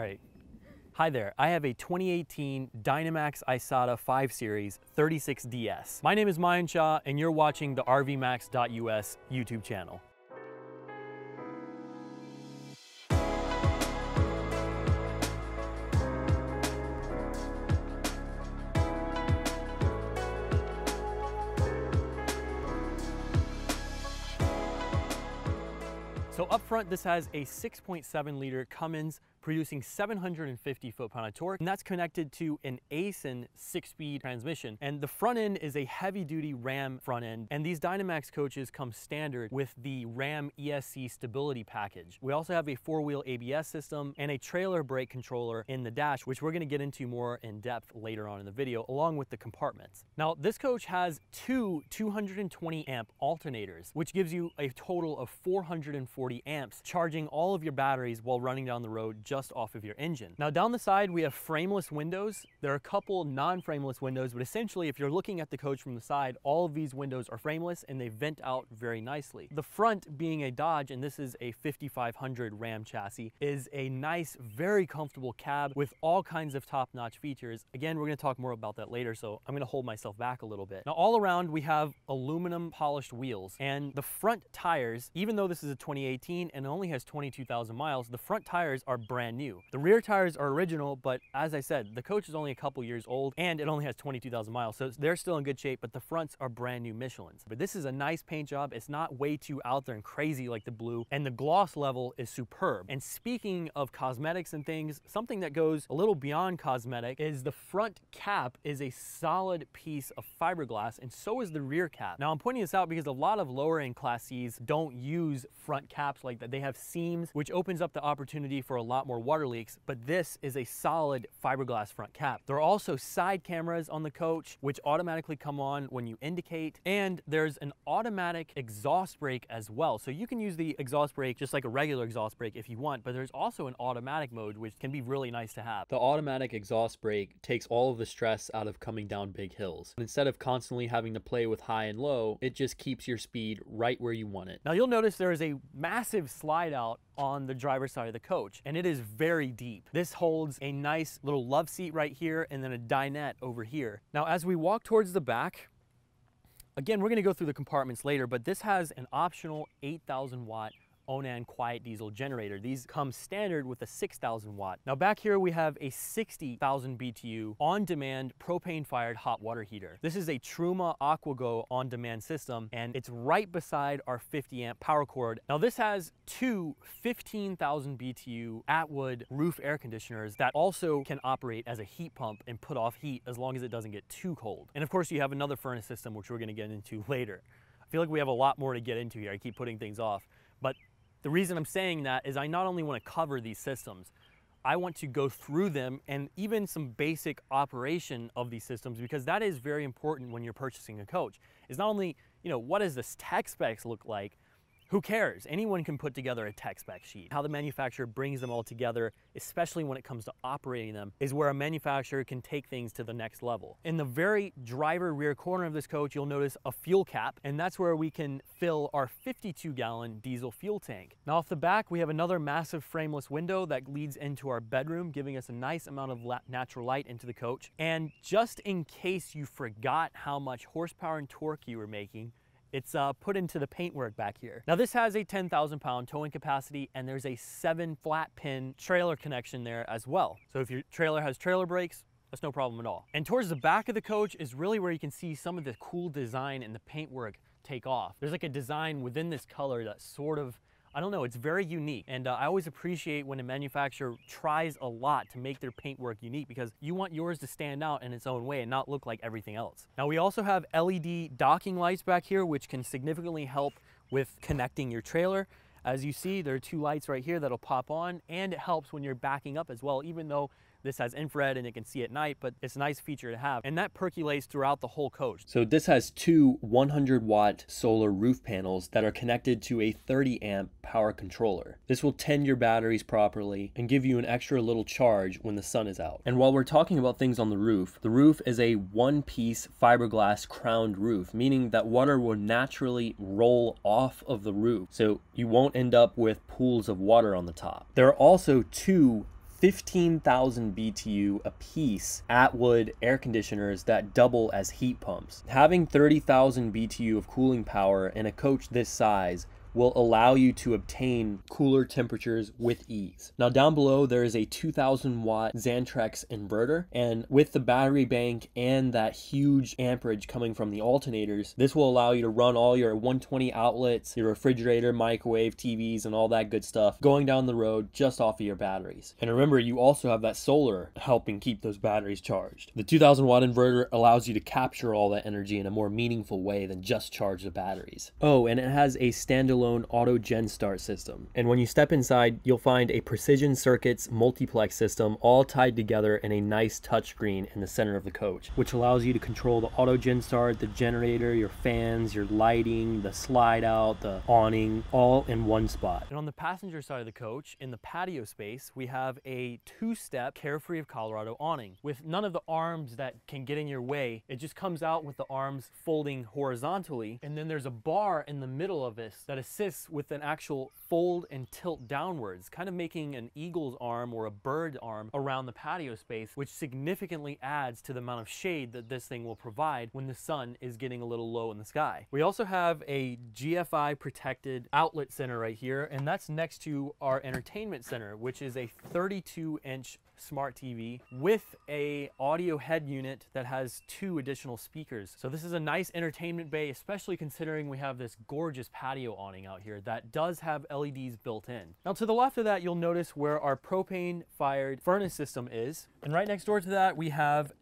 All right. Hi there, I have a 2018 Dynamax Isata 5 Series 36DS. My name is Mayan Shah and you're watching the RVMax.us YouTube channel. So up front, this has a 6.7 liter Cummins producing 750 foot-pound of torque, and that's connected to an Aisin six-speed transmission. And the front end is a heavy-duty Ram front end, and these Dynamax coaches come standard with the Ram ESC stability package. We also have a four-wheel ABS system and a trailer brake controller in the dash, which we're gonna get into more in depth later on in the video, along with the compartments. Now, this coach has two 220 amp alternators, which gives you a total of 440 amps, charging all of your batteries while running down the road just off of your engine. Now down the side, we have frameless windows. There are a couple non-frameless windows, but essentially if you're looking at the coach from the side, all of these windows are frameless and they vent out very nicely. The front being a Dodge, and this is a 5500 Ram chassis, is a nice, very comfortable cab with all kinds of top-notch features. Again, we're gonna talk more about that later, so I'm gonna hold myself back a little bit. Now all around, we have aluminum polished wheels and the front tires, even though this is a 2018 and only has 22,000 miles, the front tires are brand brand new. The rear tires are original, but as I said, the coach is only a couple years old and it only has 22,000 miles, so they're still in good shape, but the fronts are brand new Michelins. But this is a nice paint job. It's not way too out there and crazy like the blue, and the gloss level is superb. And speaking of cosmetics and things, something that goes a little beyond cosmetic is the front cap is a solid piece of fiberglass, and so is the rear cap. Now I'm pointing this out because a lot of lower end Class Cs don't use front caps like that. They have seams, which opens up the opportunity for a lot more more water leaks, but this is a solid fiberglass front cap. There are also side cameras on the coach, which automatically come on when you indicate, and there's an automatic exhaust brake as well. So you can use the exhaust brake just like a regular exhaust brake if you want, but there's also an automatic mode, which can be really nice to have. The automatic exhaust brake takes all of the stress out of coming down big hills. Instead of constantly having to play with high and low, it just keeps your speed right where you want it. Now you'll notice there is a massive slide out on the driver's side of the coach, and it is very deep. This holds a nice little love seat right here and then a dinette over here. Now, as we walk towards the back, again, we're gonna go through the compartments later, but this has an optional 8,000 watt Onan Quiet Diesel generator. These come standard with a 6,000 watt. Now back here we have a 60,000 BTU on-demand propane-fired hot water heater. This is a Truma AquaGo on-demand system and it's right beside our 50 amp power cord. Now this has two 15,000 BTU Atwood roof air conditioners that also can operate as a heat pump and put off heat as long as it doesn't get too cold. And of course you have another furnace system which we're gonna get into later. I feel like we have a lot more to get into here. I keep putting things off. The reason I'm saying that is I not only want to cover these systems, I want to go through them and even some basic operation of these systems because that is very important when you're purchasing a coach. Is not only, you know, what does this tech specs look like, who cares? Anyone can put together a tech spec sheet. How the manufacturer brings them all together, especially when it comes to operating them, is where a manufacturer can take things to the next level. In the very driver rear corner of this coach, you'll notice a fuel cap, and that's where we can fill our 52 gallon diesel fuel tank. Now off the back, we have another massive frameless window that leads into our bedroom, giving us a nice amount of natural light into the coach. And just in case you forgot how much horsepower and torque you were making, it's uh, put into the paintwork back here. Now this has a 10,000 pound towing capacity and there's a seven flat pin trailer connection there as well. So if your trailer has trailer brakes, that's no problem at all. And towards the back of the coach is really where you can see some of the cool design and the paintwork take off. There's like a design within this color that sort of I don't know, it's very unique. And uh, I always appreciate when a manufacturer tries a lot to make their paintwork unique because you want yours to stand out in its own way and not look like everything else. Now we also have LED docking lights back here, which can significantly help with connecting your trailer. As you see, there are two lights right here that'll pop on and it helps when you're backing up as well, even though this has infrared and it can see at night, but it's a nice feature to have. And that percolates throughout the whole coach. So this has two 100 watt solar roof panels that are connected to a 30 amp power controller. This will tend your batteries properly and give you an extra little charge when the sun is out. And while we're talking about things on the roof, the roof is a one piece fiberglass crowned roof, meaning that water will naturally roll off of the roof. So you won't end up with pools of water on the top. There are also two 15,000 BTU apiece Atwood air conditioners that double as heat pumps. Having 30,000 BTU of cooling power in a coach this size will allow you to obtain cooler temperatures with ease. Now down below there is a 2000 watt Xantrex inverter and with the battery bank and that huge amperage coming from the alternators, this will allow you to run all your 120 outlets, your refrigerator, microwave, TVs and all that good stuff going down the road just off of your batteries. And remember you also have that solar helping keep those batteries charged. The 2000 watt inverter allows you to capture all that energy in a more meaningful way than just charge the batteries. Oh, and it has a standalone standalone auto gen start system. And when you step inside, you'll find a precision circuits multiplex system all tied together in a nice touchscreen in the center of the coach, which allows you to control the auto gen start, the generator, your fans, your lighting, the slide out, the awning, all in one spot. And on the passenger side of the coach, in the patio space, we have a two-step Carefree of Colorado awning with none of the arms that can get in your way. It just comes out with the arms folding horizontally. And then there's a bar in the middle of this that is assists with an actual fold and tilt downwards, kind of making an eagle's arm or a bird arm around the patio space, which significantly adds to the amount of shade that this thing will provide when the sun is getting a little low in the sky. We also have a GFI protected outlet center right here, and that's next to our entertainment center, which is a 32 inch smart TV with a audio head unit that has two additional speakers. So this is a nice entertainment bay, especially considering we have this gorgeous patio awning out here that does have LEDs built in. Now to the left of that, you'll notice where our propane fired furnace system is. And right next door to that, we have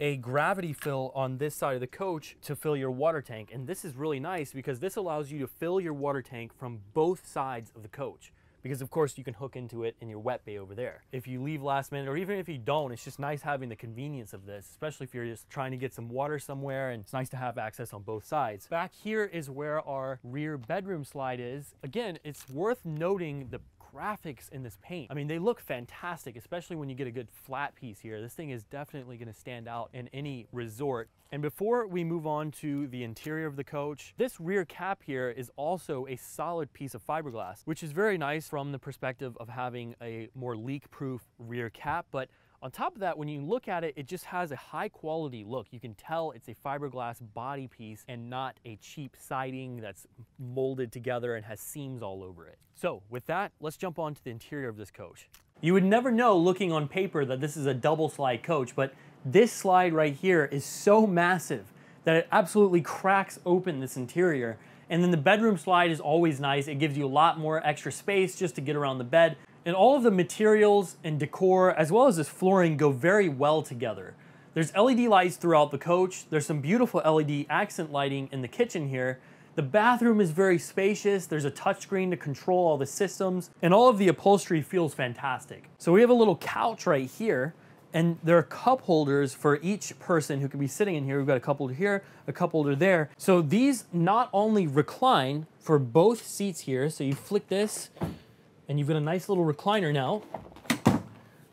a gravity fill on this side of the coach to fill your water tank. And this is really nice because this allows you to fill your water tank from both sides of the coach because of course you can hook into it in your wet bay over there. If you leave last minute or even if you don't, it's just nice having the convenience of this, especially if you're just trying to get some water somewhere and it's nice to have access on both sides. Back here is where our rear bedroom slide is. Again, it's worth noting the graphics in this paint. I mean, they look fantastic, especially when you get a good flat piece here. This thing is definitely gonna stand out in any resort. And before we move on to the interior of the coach, this rear cap here is also a solid piece of fiberglass, which is very nice from the perspective of having a more leak-proof rear cap, but on top of that, when you look at it, it just has a high quality look. You can tell it's a fiberglass body piece and not a cheap siding that's molded together and has seams all over it. So with that, let's jump on to the interior of this coach. You would never know looking on paper that this is a double slide coach, but this slide right here is so massive that it absolutely cracks open this interior. And then the bedroom slide is always nice. It gives you a lot more extra space just to get around the bed. And all of the materials and decor, as well as this flooring, go very well together. There's LED lights throughout the coach. There's some beautiful LED accent lighting in the kitchen here. The bathroom is very spacious. There's a touchscreen to control all the systems, and all of the upholstery feels fantastic. So we have a little couch right here, and there are cup holders for each person who could be sitting in here. We've got a cup holder here, a cup holder there. So these not only recline for both seats here, so you flick this, and you've got a nice little recliner now.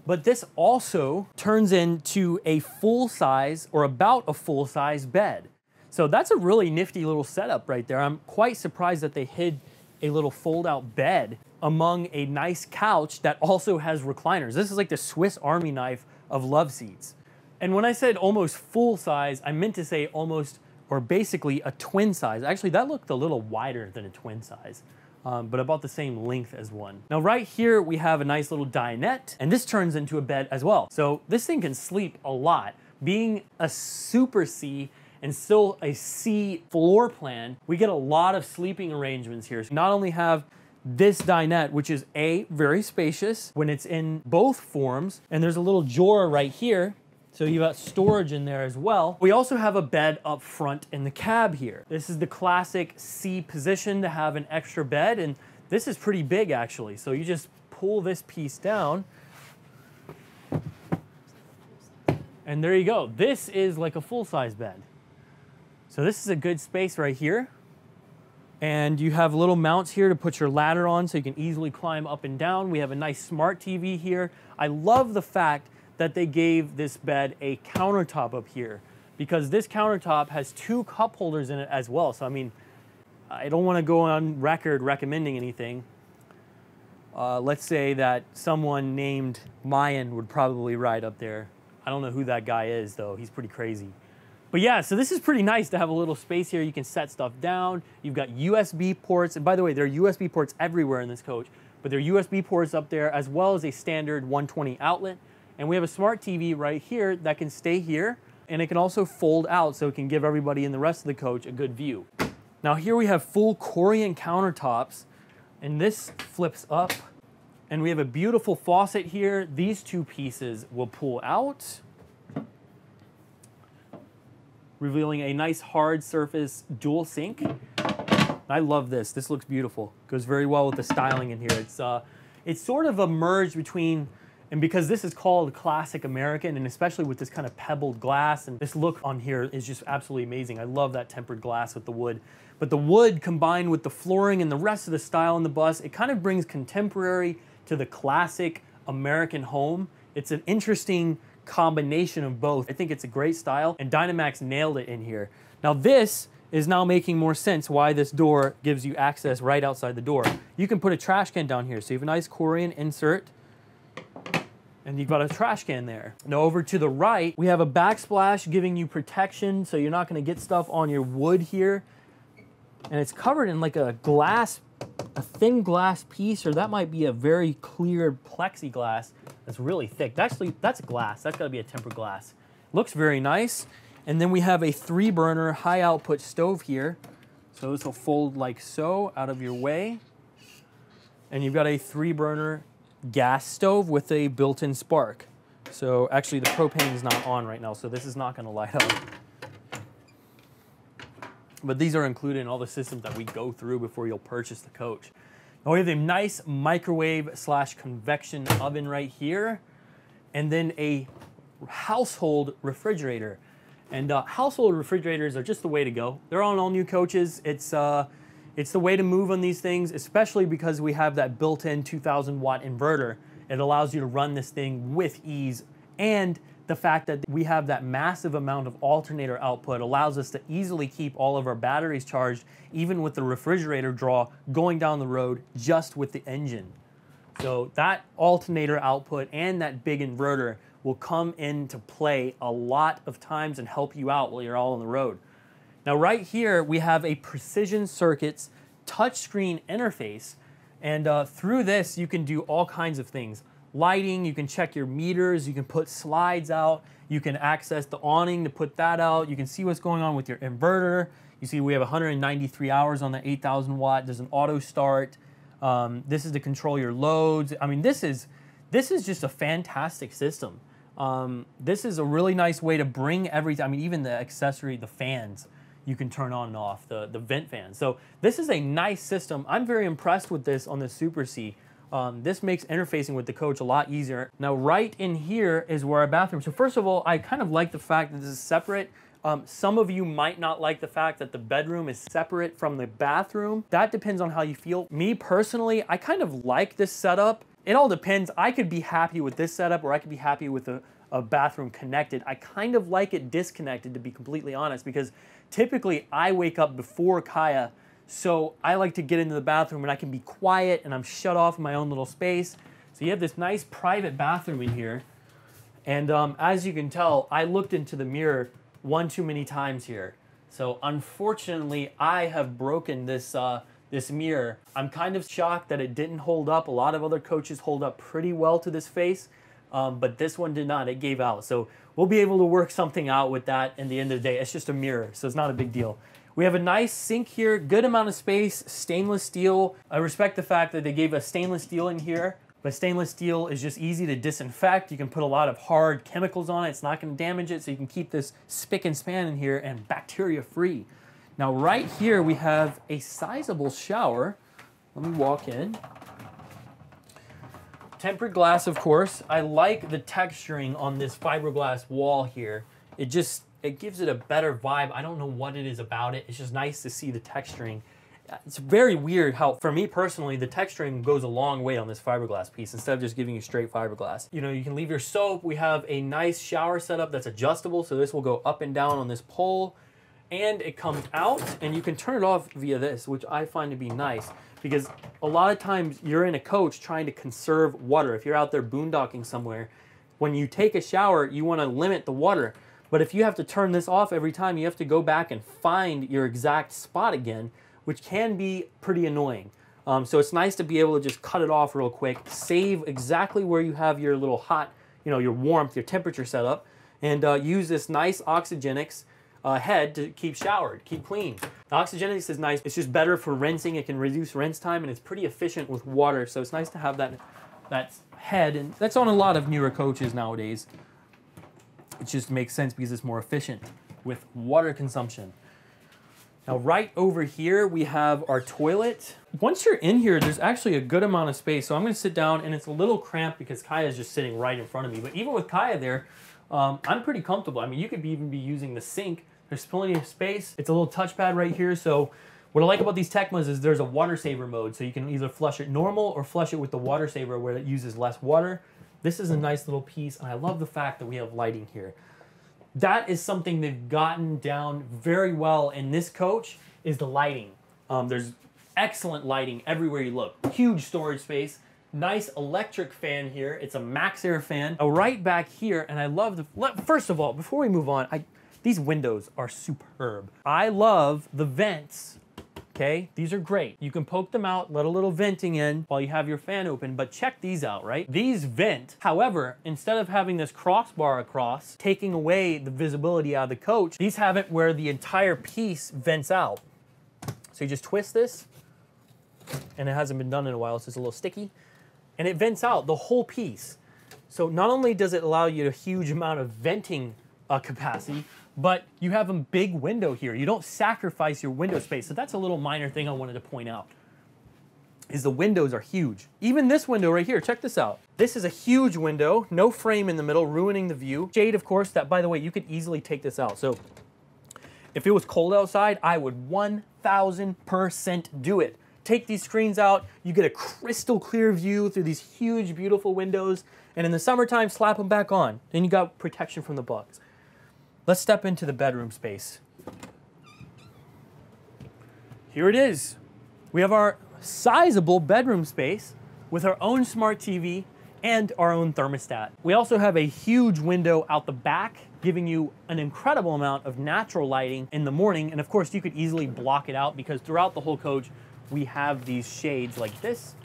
But this also turns into a full size or about a full size bed. So that's a really nifty little setup right there. I'm quite surprised that they hid a little fold out bed among a nice couch that also has recliners. This is like the Swiss Army knife of love seats. And when I said almost full size, I meant to say almost or basically a twin size. Actually, that looked a little wider than a twin size um, but about the same length as one. Now right here, we have a nice little dinette, and this turns into a bed as well. So this thing can sleep a lot. Being a Super C and still a C floor plan, we get a lot of sleeping arrangements here. So not only have this dinette, which is A, very spacious when it's in both forms, and there's a little drawer right here so you've got storage in there as well. We also have a bed up front in the cab here. This is the classic C position to have an extra bed and this is pretty big actually. So you just pull this piece down and there you go. This is like a full-size bed. So this is a good space right here. And you have little mounts here to put your ladder on so you can easily climb up and down. We have a nice smart TV here. I love the fact that they gave this bed a countertop up here because this countertop has two cup holders in it as well. So, I mean, I don't want to go on record recommending anything. Uh, let's say that someone named Mayan would probably ride up there. I don't know who that guy is though. He's pretty crazy. But yeah, so this is pretty nice to have a little space here. You can set stuff down. You've got USB ports. And by the way, there are USB ports everywhere in this coach, but there are USB ports up there as well as a standard 120 outlet. And we have a smart TV right here that can stay here and it can also fold out so it can give everybody in the rest of the coach a good view. Now here we have full Corian countertops and this flips up and we have a beautiful faucet here. These two pieces will pull out revealing a nice hard surface dual sink. I love this. This looks beautiful. Goes very well with the styling in here. It's uh, it's sort of a merge between, and because this is called classic American, and especially with this kind of pebbled glass, and this look on here is just absolutely amazing. I love that tempered glass with the wood. But the wood combined with the flooring and the rest of the style in the bus, it kind of brings contemporary to the classic American home. It's an interesting combination of both. I think it's a great style, and Dynamax nailed it in here. Now this is now making more sense why this door gives you access right outside the door. You can put a trash can down here. So you have a nice Corian insert and you've got a trash can there. Now over to the right, we have a backsplash giving you protection so you're not gonna get stuff on your wood here. And it's covered in like a glass, a thin glass piece, or that might be a very clear plexiglass that's really thick. Actually, that's glass. That's gotta be a tempered glass. Looks very nice. And then we have a three burner high output stove here. So this will fold like so out of your way. And you've got a three burner gas stove with a built-in spark. So actually the propane is not on right now, so this is not gonna light up. But these are included in all the systems that we go through before you'll purchase the coach. Now we have a nice microwave slash convection oven right here, and then a household refrigerator. And uh, household refrigerators are just the way to go. They're on all new coaches. It's, uh, it's the way to move on these things, especially because we have that built-in 2000 watt inverter. It allows you to run this thing with ease and the fact that we have that massive amount of alternator output allows us to easily keep all of our batteries charged, even with the refrigerator draw going down the road just with the engine. So that alternator output and that big inverter will come into play a lot of times and help you out while you're all on the road. Now right here, we have a Precision Circuits touchscreen interface. And uh, through this, you can do all kinds of things. Lighting, you can check your meters, you can put slides out, you can access the awning to put that out, you can see what's going on with your inverter. You see we have 193 hours on the 8,000 watt, there's an auto start. Um, this is to control your loads. I mean, this is, this is just a fantastic system. Um, this is a really nice way to bring everything, I mean, even the accessory, the fans, you can turn on and off, the, the vent fans. So this is a nice system. I'm very impressed with this on the Super C. Um, this makes interfacing with the coach a lot easier. Now, right in here is where our bathroom. So first of all, I kind of like the fact that this is separate. Um, some of you might not like the fact that the bedroom is separate from the bathroom. That depends on how you feel. Me personally, I kind of like this setup. It all depends. I could be happy with this setup or I could be happy with a, a bathroom connected. I kind of like it disconnected to be completely honest because typically I wake up before Kaya so I like to get into the bathroom and I can be quiet and I'm shut off in my own little space. So you have this nice private bathroom in here. And um, as you can tell, I looked into the mirror one too many times here. So unfortunately, I have broken this, uh, this mirror. I'm kind of shocked that it didn't hold up. A lot of other coaches hold up pretty well to this face, um, but this one did not. It gave out. So we'll be able to work something out with that in the end of the day. It's just a mirror, so it's not a big deal. We have a nice sink here, good amount of space, stainless steel. I respect the fact that they gave us stainless steel in here, but stainless steel is just easy to disinfect. You can put a lot of hard chemicals on it. It's not gonna damage it, so you can keep this spick and span in here and bacteria free. Now right here, we have a sizable shower. Let me walk in. Tempered glass, of course. I like the texturing on this fiberglass wall here. It just it gives it a better vibe. I don't know what it is about it. It's just nice to see the texturing. It's very weird how, for me personally, the texturing goes a long way on this fiberglass piece instead of just giving you straight fiberglass. You know, you can leave your soap. We have a nice shower setup that's adjustable, so this will go up and down on this pole. and it comes out and you can turn it off via this, which I find to be nice because a lot of times you're in a coach trying to conserve water. If you're out there boondocking somewhere, when you take a shower, you want to limit the water. But if you have to turn this off every time, you have to go back and find your exact spot again, which can be pretty annoying. Um, so it's nice to be able to just cut it off real quick, save exactly where you have your little hot, you know, your warmth, your temperature set up, and uh, use this nice Oxygenics uh, head to keep showered, keep clean. Oxygenics is nice. It's just better for rinsing. It can reduce rinse time, and it's pretty efficient with water. So it's nice to have that that head, and that's on a lot of newer coaches nowadays. It just makes sense because it's more efficient with water consumption. Now, right over here, we have our toilet. Once you're in here, there's actually a good amount of space. So I'm gonna sit down and it's a little cramped because Kaya is just sitting right in front of me. But even with Kaya there, um, I'm pretty comfortable. I mean, you could be, even be using the sink. There's plenty of space. It's a little touchpad right here. So what I like about these Tecmas is there's a water saver mode. So you can either flush it normal or flush it with the water saver where it uses less water. This is a nice little piece. And I love the fact that we have lighting here that is something they've gotten down very well in this coach is the lighting. Um, there's excellent lighting everywhere you look. Huge storage space. Nice electric fan here. It's a MaxxAir fan. Uh, right back here, and I love the, first of all, before we move on, I, these windows are superb. I love the vents okay? These are great. You can poke them out, let a little venting in while you have your fan open, but check these out, right? These vent, however, instead of having this crossbar across, taking away the visibility out of the coach, these have it where the entire piece vents out. So you just twist this, and it hasn't been done in a while, so it's a little sticky, and it vents out the whole piece. So not only does it allow you a huge amount of venting uh, capacity, but you have a big window here. You don't sacrifice your window space. So that's a little minor thing I wanted to point out is the windows are huge. Even this window right here, check this out. This is a huge window, no frame in the middle, ruining the view. Shade, of course, that by the way, you could easily take this out. So if it was cold outside, I would 1000% do it. Take these screens out, you get a crystal clear view through these huge, beautiful windows. And in the summertime, slap them back on. Then you got protection from the bugs. Let's step into the bedroom space. Here it is. We have our sizable bedroom space with our own smart TV and our own thermostat. We also have a huge window out the back giving you an incredible amount of natural lighting in the morning. And of course, you could easily block it out because throughout the whole coach, we have these shades like this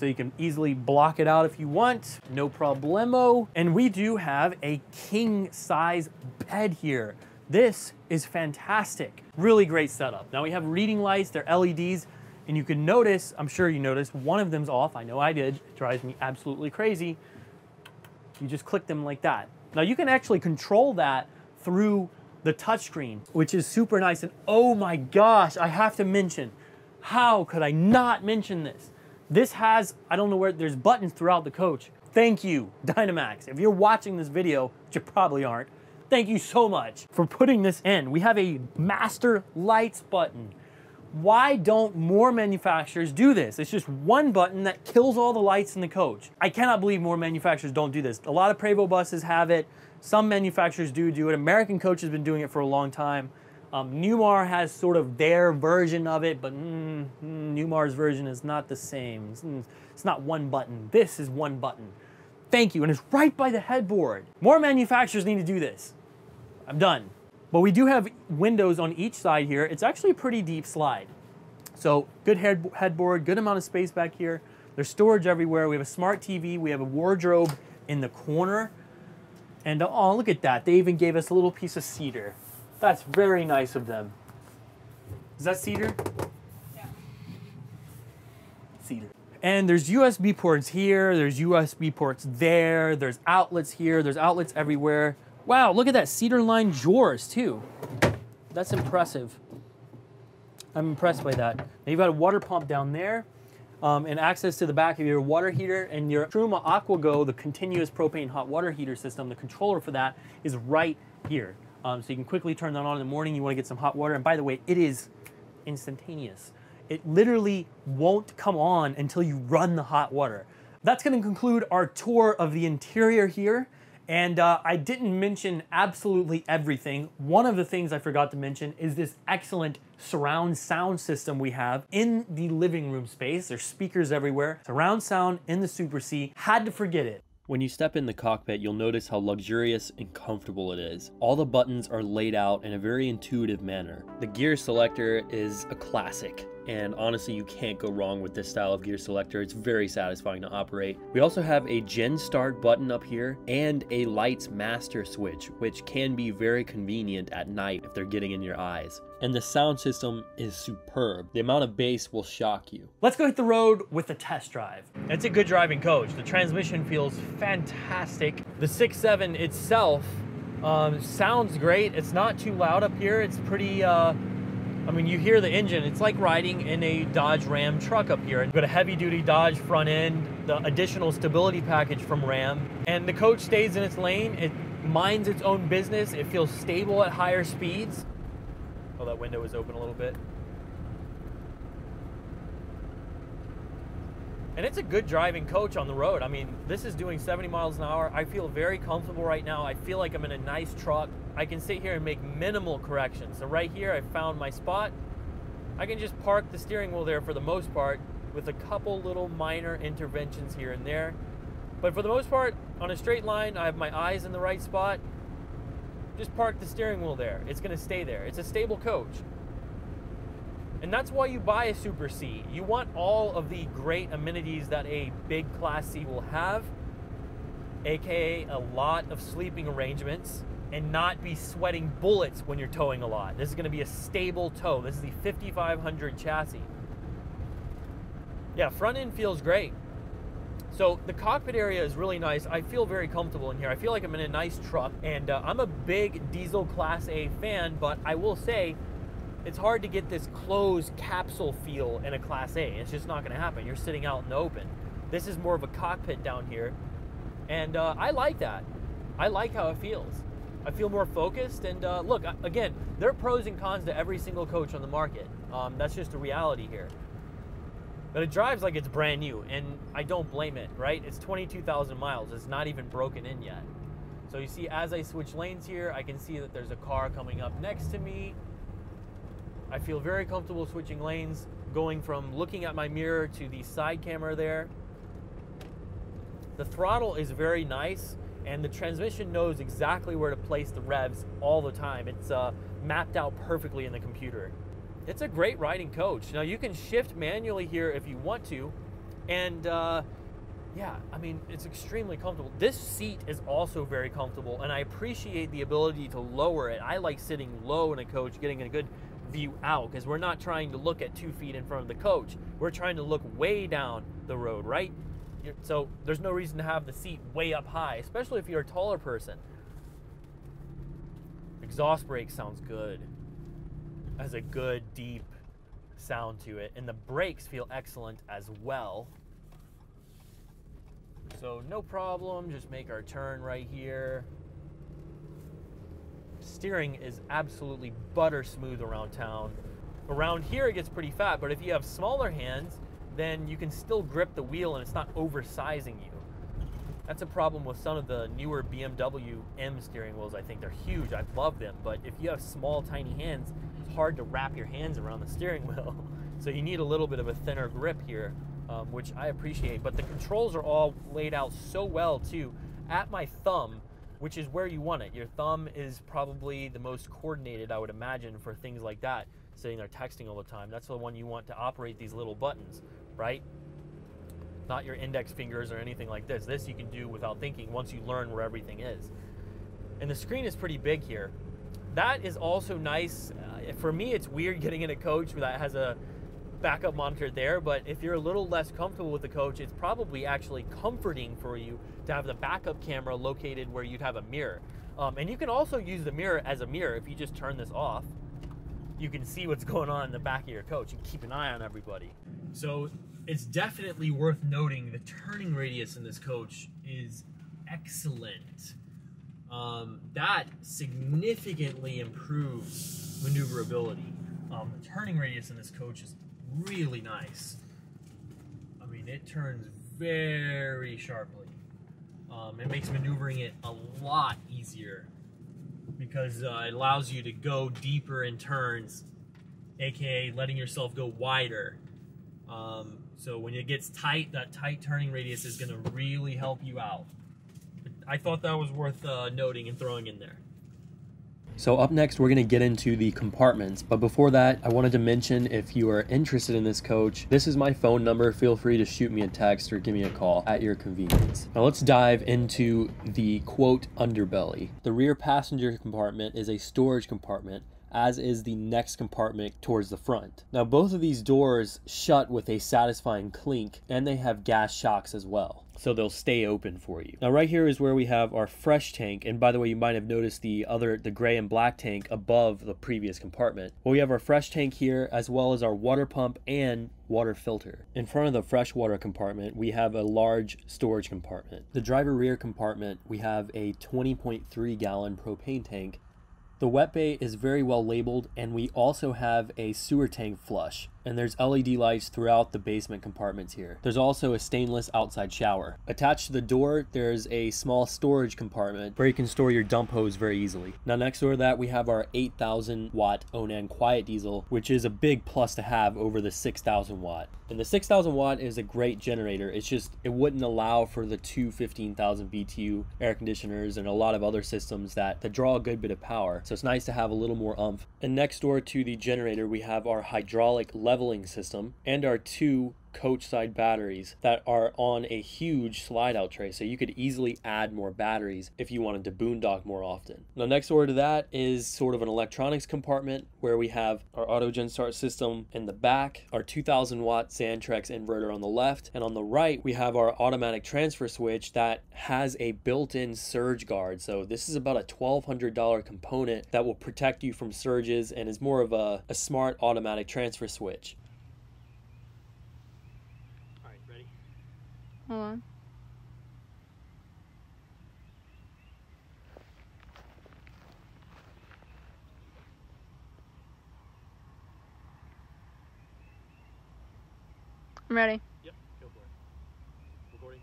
so you can easily block it out if you want, no problemo. And we do have a king size bed here. This is fantastic. Really great setup. Now we have reading lights, they're LEDs, and you can notice, I'm sure you noticed, one of them's off. I know I did, it drives me absolutely crazy. You just click them like that. Now you can actually control that through the touchscreen, which is super nice. And oh my gosh, I have to mention, how could I not mention this? This has, I don't know where, there's buttons throughout the coach. Thank you, Dynamax. If you're watching this video, which you probably aren't, thank you so much for putting this in. We have a master lights button. Why don't more manufacturers do this? It's just one button that kills all the lights in the coach. I cannot believe more manufacturers don't do this. A lot of Prevost buses have it. Some manufacturers do do it. American Coach has been doing it for a long time. Um, Newmar has sort of their version of it, but mm, mm, Newmar's version is not the same. It's, mm, it's not one button. This is one button. Thank you, and it's right by the headboard. More manufacturers need to do this. I'm done. But we do have windows on each side here. It's actually a pretty deep slide. So good head headboard, good amount of space back here. There's storage everywhere. We have a smart TV. We have a wardrobe in the corner. And oh, look at that. They even gave us a little piece of cedar. That's very nice of them. Is that cedar? Yeah. Cedar. And there's USB ports here, there's USB ports there, there's outlets here, there's outlets everywhere. Wow, look at that cedar lined drawers too. That's impressive. I'm impressed by that. Now you've got a water pump down there um, and access to the back of your water heater and your Truma AquaGo, the continuous propane hot water heater system, the controller for that is right here. Um, so you can quickly turn that on in the morning. You want to get some hot water. And by the way, it is instantaneous. It literally won't come on until you run the hot water. That's going to conclude our tour of the interior here. And uh, I didn't mention absolutely everything. One of the things I forgot to mention is this excellent surround sound system we have in the living room space. There's speakers everywhere. Surround sound in the Super C. Had to forget it. When you step in the cockpit, you'll notice how luxurious and comfortable it is. All the buttons are laid out in a very intuitive manner. The gear selector is a classic and honestly you can't go wrong with this style of gear selector. It's very satisfying to operate. We also have a gen start button up here and a lights master switch which can be very convenient at night if they're getting in your eyes. And the sound system is superb. The amount of bass will shock you. Let's go hit the road with a test drive. It's a good driving coach. The transmission feels fantastic. The 6.7 itself um, sounds great. It's not too loud up here. It's pretty uh, I mean, you hear the engine. It's like riding in a Dodge Ram truck up here. You've got a heavy duty Dodge front end, the additional stability package from Ram, and the coach stays in its lane. It minds its own business. It feels stable at higher speeds. Oh, that window is open a little bit. And it's a good driving coach on the road. I mean, this is doing 70 miles an hour. I feel very comfortable right now. I feel like I'm in a nice truck. I can sit here and make minimal corrections. So right here, I found my spot. I can just park the steering wheel there for the most part with a couple little minor interventions here and there. But for the most part, on a straight line, I have my eyes in the right spot. Just park the steering wheel there. It's gonna stay there. It's a stable coach. And that's why you buy a Super C. You want all of the great amenities that a big Class C will have, aka a lot of sleeping arrangements, and not be sweating bullets when you're towing a lot. This is to be a stable tow. This is the 5500 chassis. Yeah, front end feels great. So the cockpit area is really nice. I feel very comfortable in here. I feel like I'm in a nice truck, and uh, I'm a big diesel Class A fan, but I will say it's hard to get this closed capsule feel in a Class A. It's just not going to happen. You're sitting out in the open. This is more of a cockpit down here, and uh, I like that. I like how it feels. I feel more focused, and uh, look, again, there are pros and cons to every single coach on the market. Um, that's just the reality here. But it drives like it's brand new, and I don't blame it, right? It's 22,000 miles. It's not even broken in yet. So you see, as I switch lanes here, I can see that there's a car coming up next to me. I feel very comfortable switching lanes, going from looking at my mirror to the side camera there. The throttle is very nice, and the transmission knows exactly where to place the revs all the time. It's uh, mapped out perfectly in the computer. It's a great riding coach. Now you can shift manually here if you want to, and uh, yeah, I mean, it's extremely comfortable. This seat is also very comfortable, and I appreciate the ability to lower it. I like sitting low in a coach, getting a good view out because we're not trying to look at two feet in front of the coach. We're trying to look way down the road, right? So there's no reason to have the seat way up high, especially if you're a taller person. Exhaust brake sounds good. Has a good deep sound to it. And the brakes feel excellent as well. So no problem, just make our turn right here steering is absolutely butter smooth around town. Around here it gets pretty fat, but if you have smaller hands, then you can still grip the wheel and it's not oversizing you. That's a problem with some of the newer BMW M steering wheels. I think they're huge. I love them, but if you have small, tiny hands, it's hard to wrap your hands around the steering wheel. so you need a little bit of a thinner grip here, um, which I appreciate. But the controls are all laid out so well too. At my thumb, which is where you want it. Your thumb is probably the most coordinated, I would imagine, for things like that, sitting there texting all the time. That's the one you want to operate these little buttons, right? Not your index fingers or anything like this. This you can do without thinking once you learn where everything is. And the screen is pretty big here. That is also nice. Uh, for me, it's weird getting in a coach that has a backup monitor there, but if you're a little less comfortable with the coach, it's probably actually comforting for you to have the backup camera located where you'd have a mirror. Um, and you can also use the mirror as a mirror if you just turn this off. You can see what's going on in the back of your coach and keep an eye on everybody. So it's definitely worth noting the turning radius in this coach is excellent. Um, that significantly improves maneuverability. Um, the turning radius in this coach is really nice. I mean, it turns very sharply. Um, it makes maneuvering it a lot easier because uh, it allows you to go deeper in turns, aka letting yourself go wider. Um, so when it gets tight, that tight turning radius is going to really help you out. I thought that was worth uh, noting and throwing in there. So up next, we're to get into the compartments. But before that, I wanted to mention if you are interested in this coach, this is my phone number. Feel free to shoot me a text or give me a call at your convenience. Now let's dive into the quote underbelly. The rear passenger compartment is a storage compartment as is the next compartment towards the front. Now both of these doors shut with a satisfying clink and they have gas shocks as well. So they'll stay open for you. Now right here is where we have our fresh tank. And by the way, you might have noticed the other, the gray and black tank above the previous compartment. Well, we have our fresh tank here as well as our water pump and water filter. In front of the freshwater compartment, we have a large storage compartment. The driver rear compartment, we have a 20.3 gallon propane tank the wet bay is very well labeled and we also have a sewer tank flush and there's LED lights throughout the basement compartments here. There's also a stainless outside shower. Attached to the door, there's a small storage compartment where you can store your dump hose very easily. Now next door to that, we have our 8,000 watt Onan Quiet Diesel, which is a big plus to have over the 6,000 watt. And the 6,000 watt is a great generator. It's just, it wouldn't allow for the two 15,000 BTU air conditioners and a lot of other systems that, that draw a good bit of power. So it's nice to have a little more umph. And next door to the generator, we have our hydraulic leveling system and our two coach side batteries that are on a huge slide out tray so you could easily add more batteries if you wanted to boondock more often. Now next door to that is sort of an electronics compartment where we have our auto gen start system in the back, our 2000 watt Xantrex inverter on the left, and on the right we have our automatic transfer switch that has a built-in surge guard. So this is about a $1,200 component that will protect you from surges and is more of a, a smart automatic transfer switch. Hold on. I'm ready. Yep, go for it. Recording.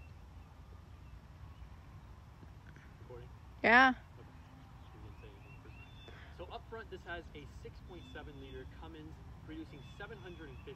Recording. Yeah. So up front, this has a 6.7 liter Cummins producing 750